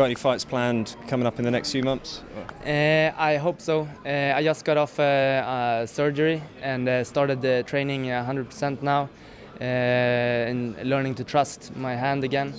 got any fights planned coming up in the next few months? Uh, I hope so. Uh, I just got off uh, uh, surgery and uh, started the training 100% now uh, and learning to trust my hand again.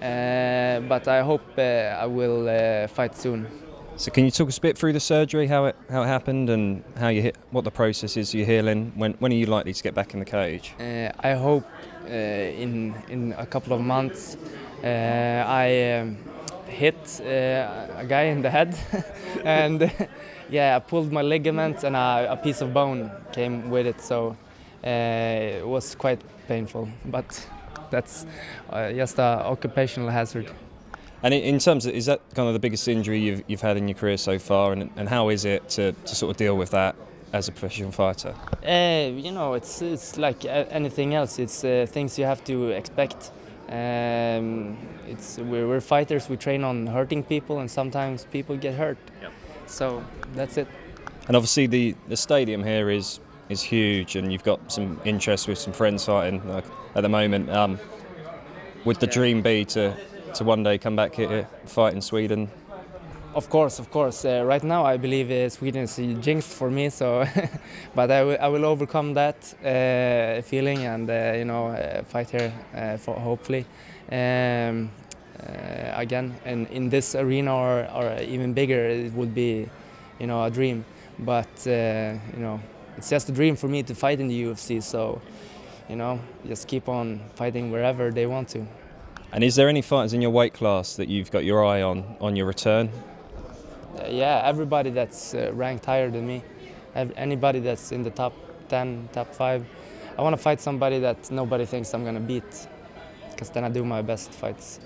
Uh, but I hope uh, I will uh, fight soon. So can you talk us a bit through the surgery, how it how it happened, and how you hit, what the process is you're healing? When when are you likely to get back in the cage? Uh, I hope uh, in in a couple of months. Uh, I um, hit uh, a guy in the head, and yeah, I pulled my ligament, and a, a piece of bone came with it. So uh, it was quite painful, but that's uh, just an occupational hazard. And in, terms of, is that kind of the biggest injury you've, you've had in your career so far, and, and how is it to, to sort of deal with that as a professional fighter? Uh, you know, it's it's like anything else. It's uh, things you have to expect. Um, it's we're, we're fighters. We train on hurting people, and sometimes people get hurt. So that's it. And obviously the, the stadium here is is huge, and you've got some interest with some friends fighting like, at the moment. Um, would the dream be to, to one day come back here, fight in Sweden? Of course, of course. Uh, right now, I believe uh, Sweden is jinxed for me. So, but I will, I will overcome that uh, feeling and uh, you know uh, fight here uh, for hopefully um, again. And in this arena or, or even bigger, it would be you know a dream. But you know, it's just a dream for me to fight in the UFC. So, you know, just keep on fighting wherever they want to. And is there any fighters in your weight class that you've got your eye on on your return? Yeah, everybody that's uh, ranked higher than me, anybody that's in the top 10, top 5. I want to fight somebody that nobody thinks I'm going to beat, because then I do my best fights.